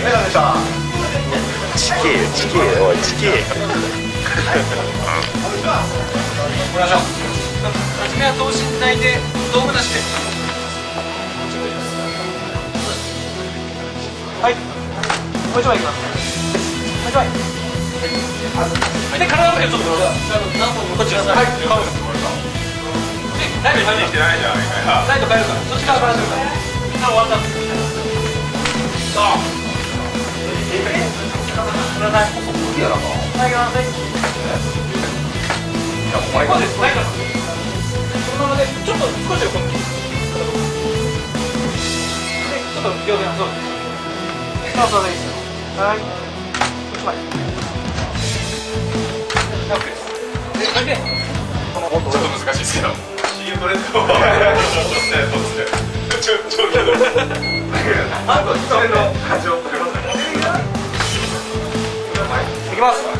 チキチキおいチキ初めは等身大で道具なしではいもう一枚いきますもう一枚で体をちょっとこっちはいライト変えるからライト変えるからそっちから離れいそうですないからそのままでちょっと少し横向きでちょっと両手がそうですそうそうでいいですよはい一枚オッケーですでこれでこのちょっと難しいですけど CM トレンドをちょちょけどあとそれの感情取れますねいきます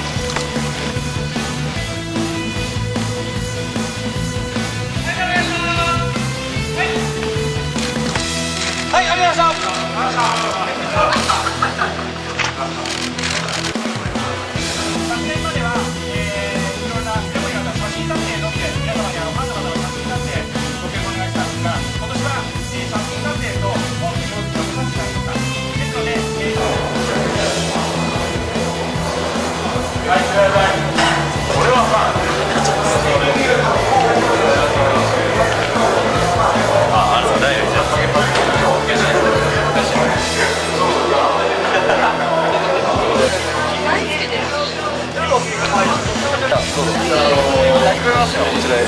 本日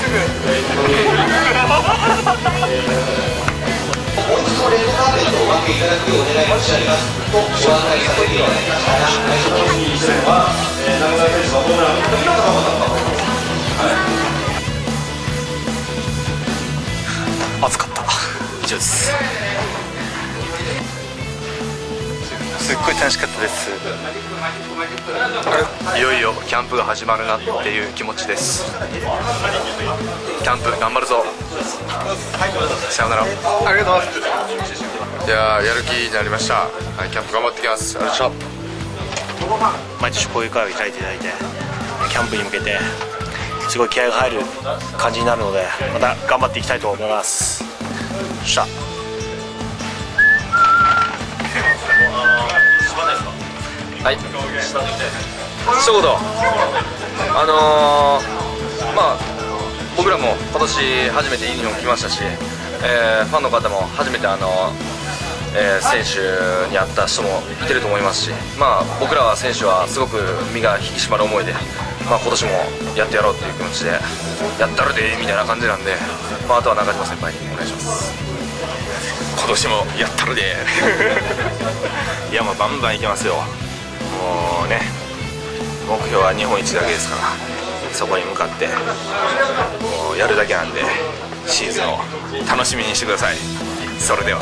のレッドカーペットを待っていただくようお願い申し上げますとご案内されているようになりました暑かった以上ですすっごい楽しかったです。いよいよキャンプが始まるなっていう気持ちです。キャンプ頑張るぞ。さようなら。ありがとうございますいやーやる気になりました。はいキャンプ頑張ってきます。よいしょ。毎年こういう会を開いていただいてキャンプに向けてすごい気合が入る感じになるのでまた頑張っていきたいと思います。したはい。一言あのー、まあ僕らも今年初めてユニフォーム着ましたし、えーファンの方も初めてあのえー選手に会った人もいてると思いますし、まあ、僕らは選手はすごく身が引き締まる思いで、まあ、今年もやってやろうという気持ちでやったるでみたいな感じなんで、まあ、あとは中島先輩にお願いします。今年もやったるで。いやもうバンバンいけますよ。もうね目標は日本一だけですからそこに向かってもうやるだけなんでシーズンを楽しみにしてください。それでは。